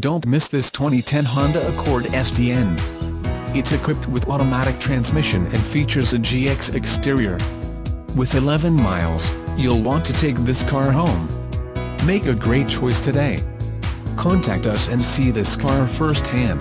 Don't miss this 2010 Honda Accord SDN. It's equipped with automatic transmission and features a GX exterior. With 11 miles, you'll want to take this car home. Make a great choice today. Contact us and see this car firsthand.